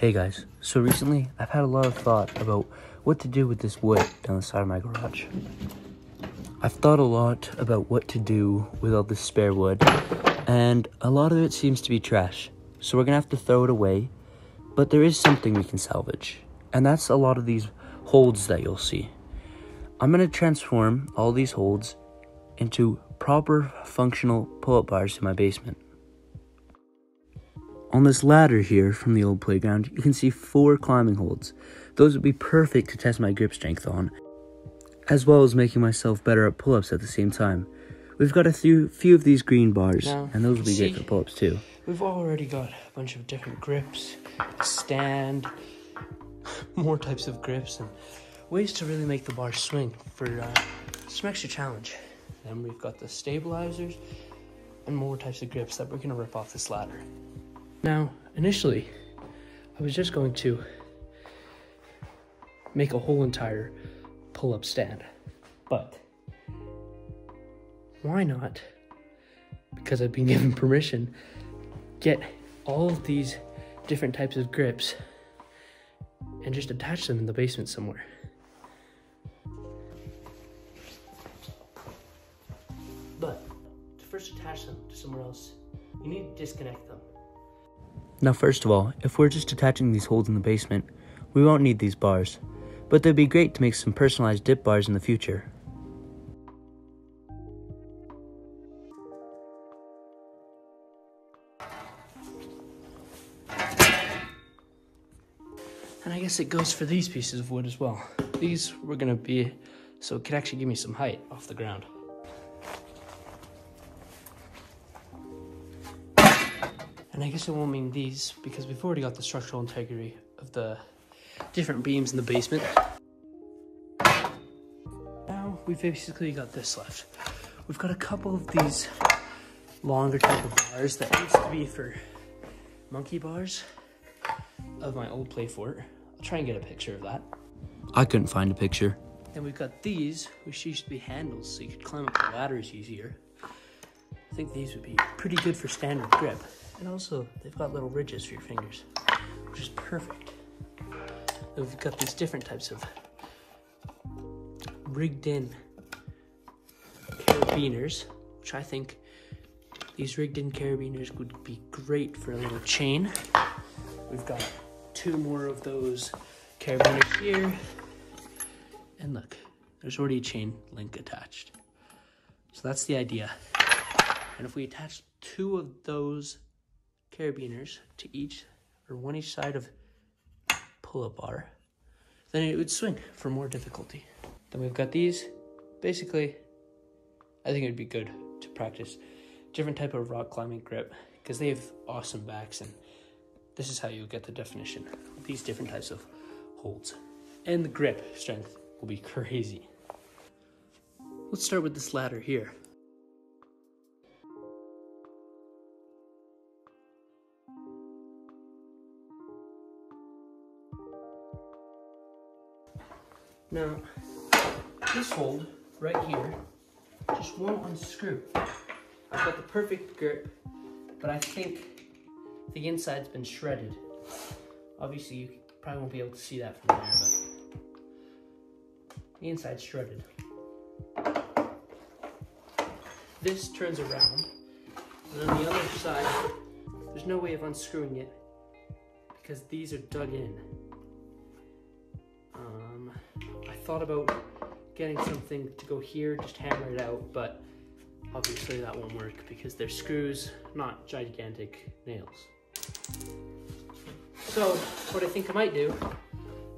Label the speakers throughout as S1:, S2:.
S1: Hey guys, so recently I've had a lot of thought about what to do with this wood down the side of my garage. I've thought a lot about what to do with all this spare wood, and a lot of it seems to be trash, so we're gonna have to throw it away, but there is something we can salvage, and that's a lot of these holds that you'll see. I'm gonna transform all these holds into proper functional pull-up bars in my basement. On this ladder here from the old playground, you can see four climbing holds. Those would be perfect to test my grip strength on, as well as making myself better at pull-ups at the same time. We've got a few, few of these green bars,
S2: Now,
S1: and those will be
S2: see-
S1: great for pull-ups too.
S2: We've already got a bunch of different grips, stand, more types of grips, and ways to really make the bar swing for uh, some extra challenge. Then we've got the stabilizers and more types of grips that we're gonna rip off this ladder. Now, initially, I was just going to make a whole entire pull-up stand, but why not? Because I've been given permission get all of these different types of grips and just attach them in the basement somewhere. But to first attach them to somewhere else, you need to disconnect them.
S1: Now, first of all, if we're just attaching these holds in the basement, we won't need these bars, but they'd be great to make some personalized dip bars in the future.
S2: And I guess it goes for these pieces of wood as well. These were gonna be so it could actually give me some height off the ground. And I guess it won't mean these because we've already got the structural integrity of the different beams in the basement. Now we've basically got this left. We've got a couple of these longer type of bars that used to be for monkey bars of my old play fort. I'll try and get a picture of that.
S1: I couldn't find a picture.
S2: Then we've got these, which used to be handles, so you could climb up the ladders easier. I think these would be pretty good for standard grip. And also, they've got little ridges for your fingers, which is perfect. Then we've got these different types of rigged in carabiners, which I think these rigged in carabiners would be great for a little chain. We've got two more of those carabiners here. And look, there's already a chain link attached. So that's the idea. And if we attach two of those carabiners to each, or one each side of pull-up bar, then it would swing for more difficulty. Then we've got these. Basically, I think it would be good to practice different type of rock climbing grip because they have awesome backs and this is how you'll get the definition. These different types of holds. And the grip strength will be crazy. Let's start with this ladder here. Now, this hold right here just won't unscrew. I've got the perfect grip, but I think the inside's been shredded. Obviously, you probably won't be able to see that from there, but the inside's shredded. This turns around, and on the other side, there's no way of unscrewing it because these are dug in. Thought about getting something to go here, just hammer it out, but obviously that won't work because they're screws, not gigantic nails. So, what I think I might do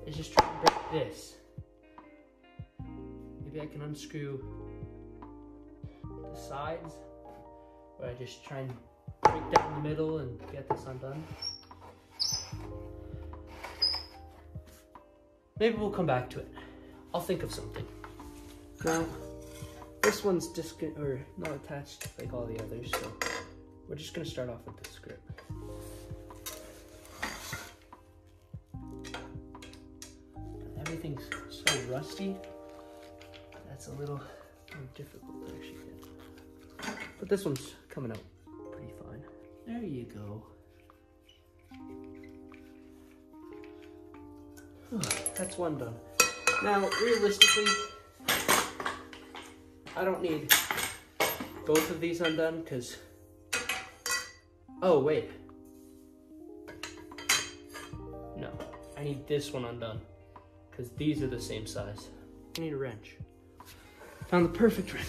S2: is just try and break this. Maybe I can unscrew the sides, or I just try and break down the middle and get this undone. Maybe we'll come back to it. I'll think of something. Now, this one's just or not attached like all the others, so we're just gonna start off with this grip. Everything's so rusty. That's a little more difficult to actually get. But this one's coming out pretty fine. There you go. That's one done. Now, realistically, I don't need both of these undone because, oh wait, no, I need this one undone because these are the same size. I need a wrench. Found the perfect wrench.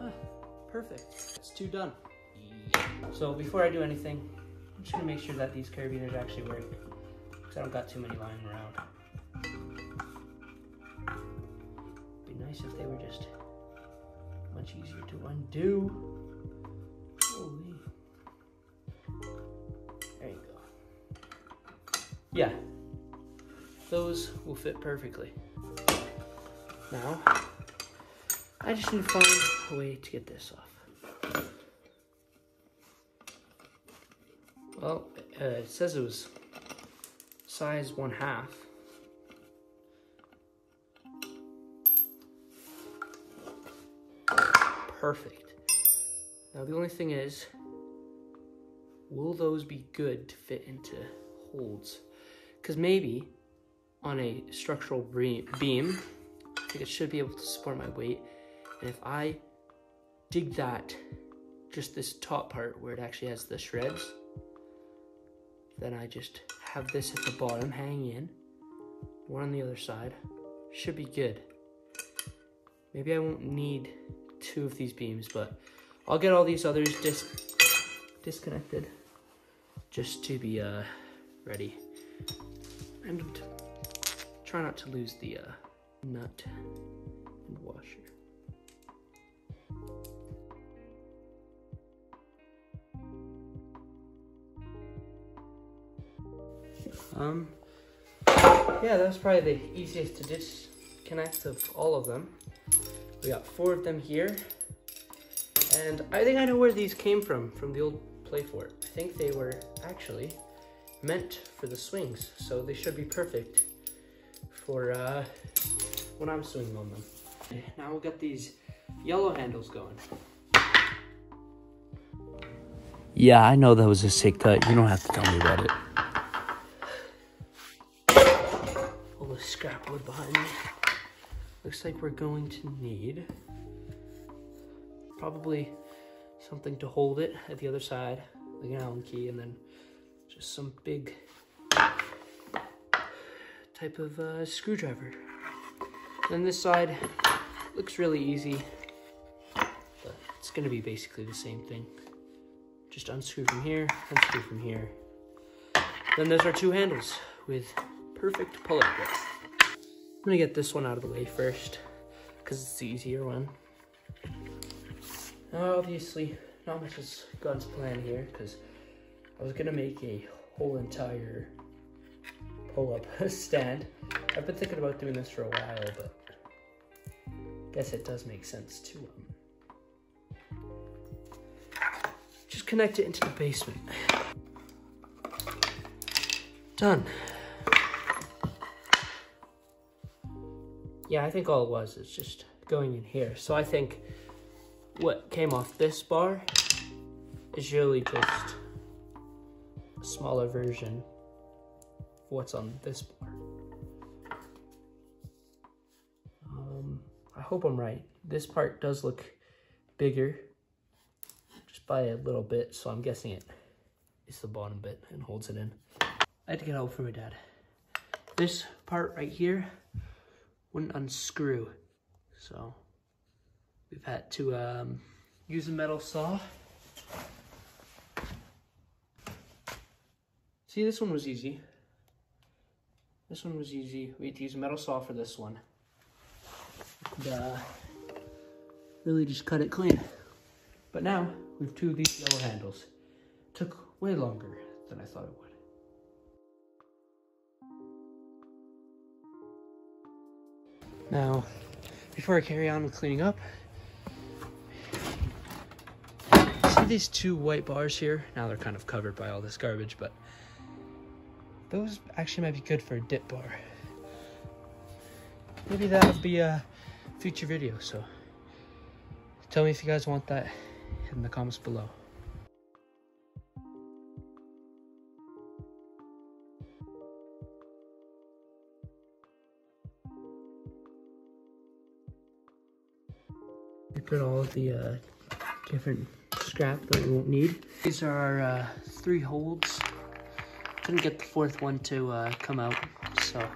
S2: Ah, perfect. It's two done. So before I do anything, I'm just gonna make sure that these carabiners actually work. Because I don't got too many lying around. Be nice if they were just much easier to undo. Holy. There you go. Yeah, those will fit perfectly. Now, I just need to find a way to get this off. Well, uh, it says it was size one half. Perfect. Now the only thing is, will those be good to fit into holds? Because maybe on a structural beam, I think it should be able to support my weight. And if I dig that, just this top part where it actually has the shreds, then I just have this at the bottom hanging in, one on the other side, should be good. Maybe I won't need two of these beams, but I'll get all these others dis disconnected just to be uh, ready. And try not to lose the uh, nut and washer. Um, yeah, that's probably the easiest to disconnect of all of them. We got four of them here. And I think I know where these came from, from the old Playfort. I think they were actually meant for the swings, so they should be perfect for uh, when I'm swinging on them. Now we'll get these yellow handles going.
S1: Yeah, I know that was a sick cut. You don't have to tell me about it.
S2: The scrap wood behind me. Looks like we're going to need probably something to hold it at the other side, like an Allen key, and then just some big type of uh, screwdriver. Then this side looks really easy, but it's gonna be basically the same thing. Just unscrew from here, unscrew from here. Then there's our two handles with perfect pull-up width. I'm gonna get this one out of the way first, because it's the easier one. Obviously, not much has gone to plan here, because I was gonna make a whole entire pull-up stand. I've been thinking about doing this for a while, but I guess it does make sense to um, just connect it into the basement. Done. Yeah, I think all it was is just going in here. So I think what came off this bar is really just a smaller version of what's on this bar. Um, I hope I'm right. This part does look bigger, just by a little bit, so I'm guessing it is the bottom bit and holds it in. I had to get help from my dad. This part right here wouldn't unscrew, so we've had to um, use a metal saw. See, this one was easy. This one was easy. We had to use a metal saw for this one. Uh, really just cut it clean. But now, we have two of these yellow handles. Took way longer than I thought it would. Now, before I carry on with cleaning up, see these two white bars here? Now they're kind of covered by all this garbage, but those actually might be good for a dip bar. Maybe that would be a future video, so tell me if you guys want that in the comments below. All of the uh, different scrap that we won't need. These are our uh, three holds. Couldn't get the fourth one to uh, come out, so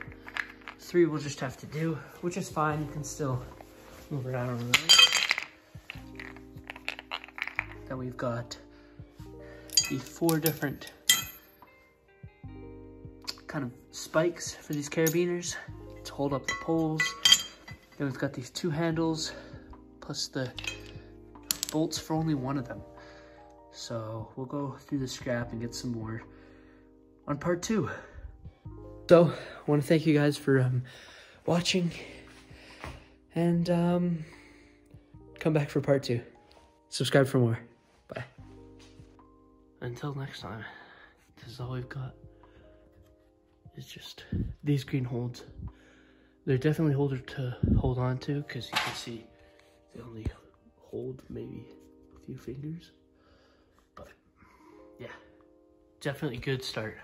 S2: three we'll just have to do, which is fine. You can still move it out the Then we've got the four different kind of spikes for these carabiners to hold up the poles. Then we've got these two handles plus the bolts for only one of them. So we'll go through the scrap and get some more on part two. So I want to thank you guys for um, watching and um, come back for part two. Subscribe for more. Bye. Until next time, this is all we've got. It's just these green holds. They're definitely holder to hold on to because you can see they only hold maybe a few fingers. But yeah, definitely good start.